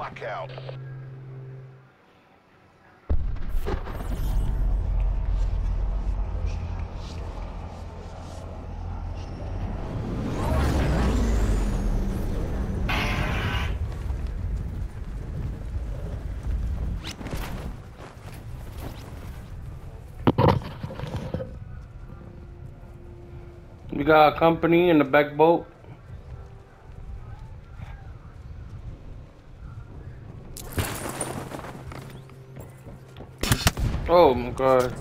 Blackout. We got a company in the back boat. God.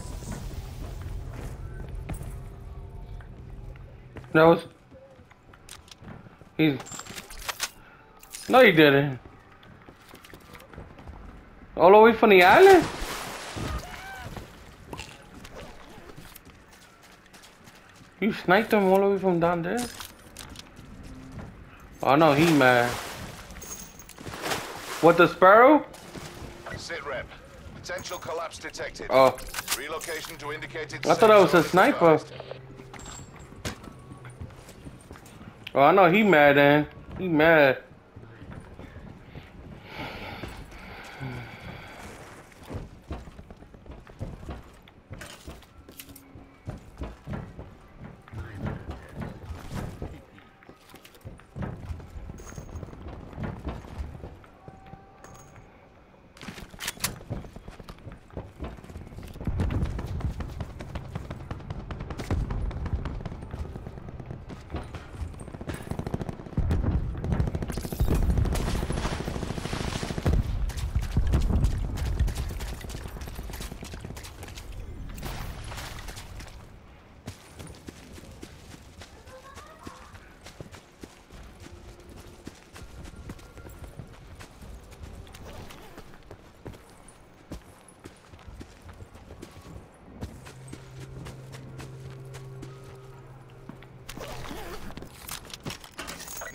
Was. He's. No, he didn't. All the way from the island? You sniped him all the way from down there? Oh no, he mad. What, the sparrow? Sit rep. Potential collapse detected. Oh, Relocation to indicated I thought that was a sniper. oh I know he mad then. He mad.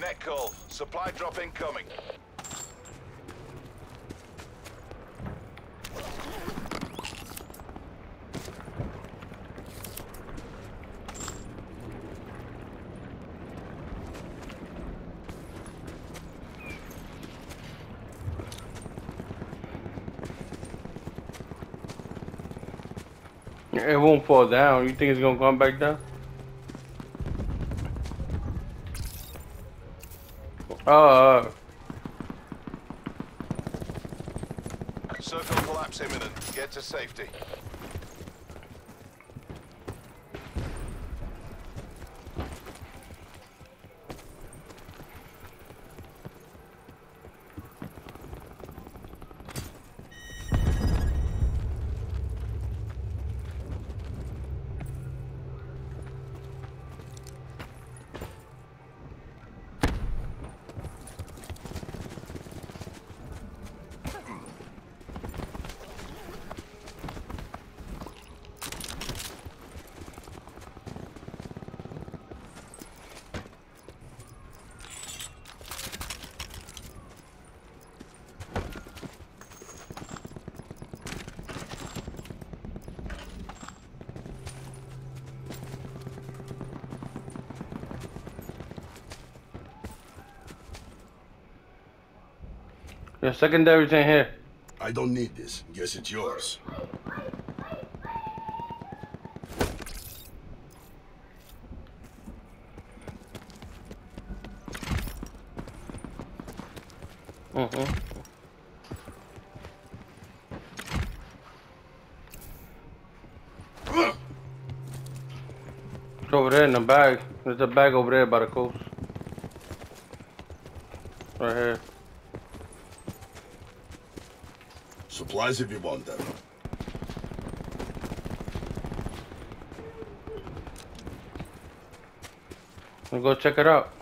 Net call. Supply drop incoming. It won't fall down. You think it's gonna come back down? Uh, Circle collapse imminent. Get to safety. Your secondary's in here. I don't need this. Guess it's yours. Mm-hmm. It's over there in the bag. There's a bag over there by the coast. Right here. Supplies if you want them. Let's go check it out.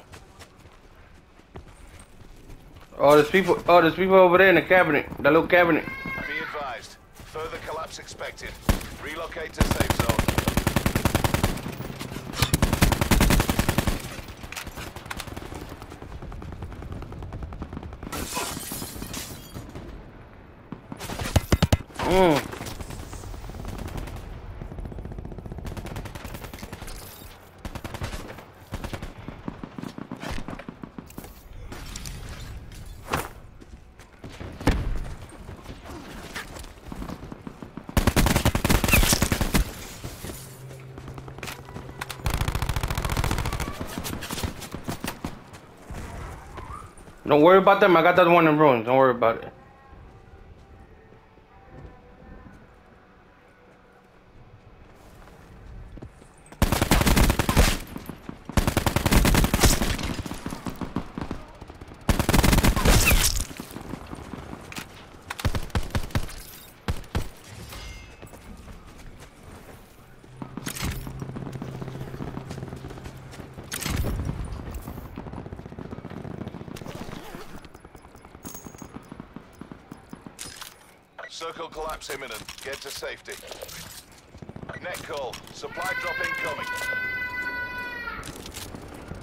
Oh, there's people. Oh, there's people over there in the cabinet. That little cabinet. Be advised. Further collapse expected. Relocate to safe zone. Mm. Don't worry about them. I got that one in ruins. Don't worry about it. Circle collapse imminent. Get to safety. Net call. Supply drop incoming.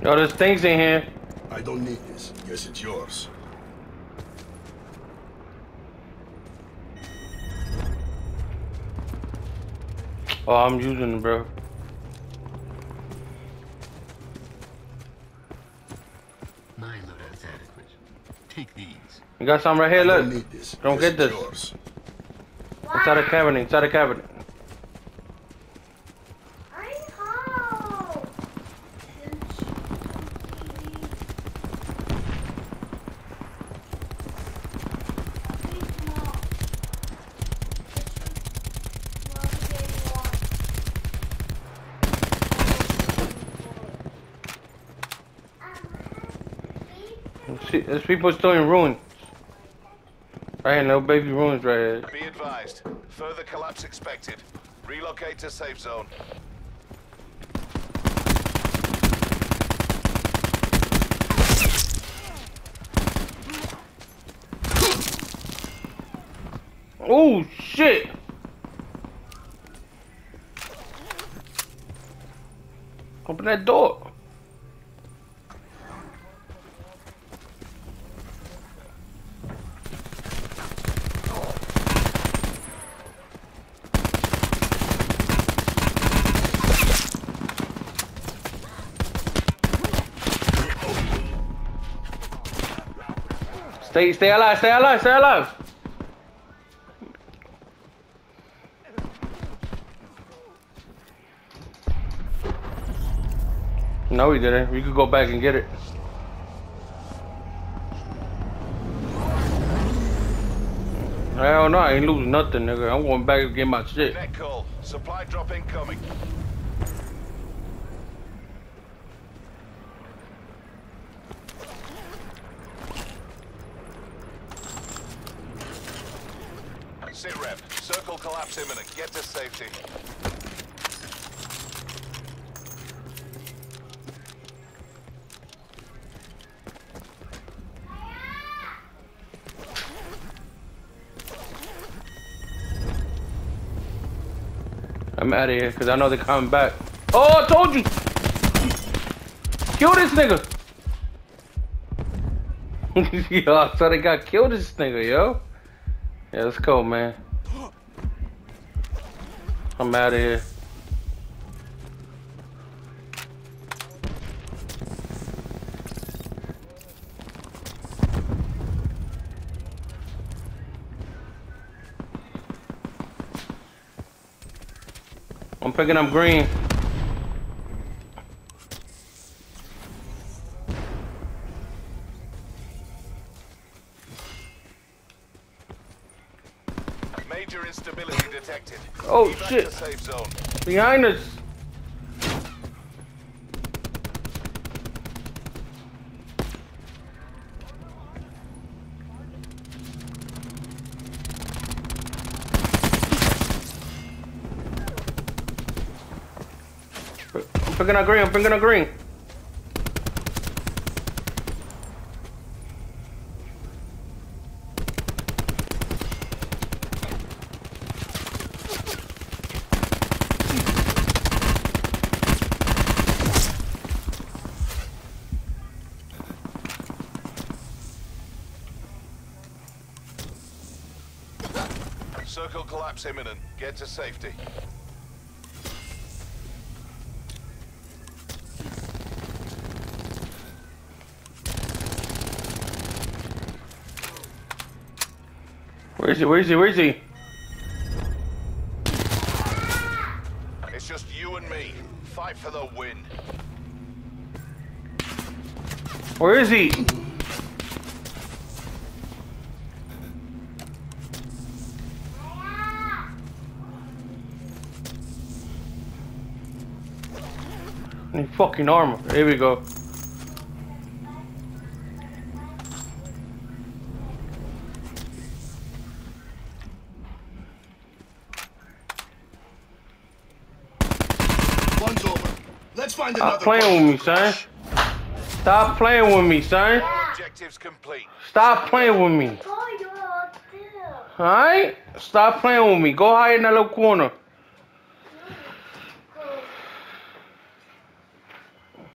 Yo, there's things in here. I don't need this. Guess it's yours. Oh, I'm using it, bro. My loadout's adequate. Take these. You got some right here, I don't look. need this. Don't Guess get it's this. Yours. Inside the cabinet, inside the cabinet. I'm home. See, there's people still in ruins. Right here, no baby ruins right here. Be advised. Further collapse expected. Relocate to safe zone. Oh shit! Open that door. Stay, stay alive, stay alive, stay alive. No, he didn't. We could go back and get it. Hell no, I ain't losing nothing, nigga. I'm going back and get my shit. Net call. Supply drop incoming. Sit rep. Circle collapse imminent. Get to safety. I'm out of here because I know they're coming back. Oh, I told you! Kill this nigga! yo, I thought they got killed this nigga, yo. Yeah, let's go, man. I'm out of here. I'm picking up green. Major instability detected. Oh, shit. safe zone. Behind us. I'm picking a green. I'm picking a green. Circle collapse imminent. Get to safety. Where is he? Where is he? Where is he? It's just you and me. Fight for the win. Where is he? Fucking armor. Here we go. One's over. Let's find Stop another. playing with me, bunch. son. Stop playing with me, son. Objectives complete. Stop playing with me. Told you all too. Alright? Stop playing with me. Go hide in that little corner.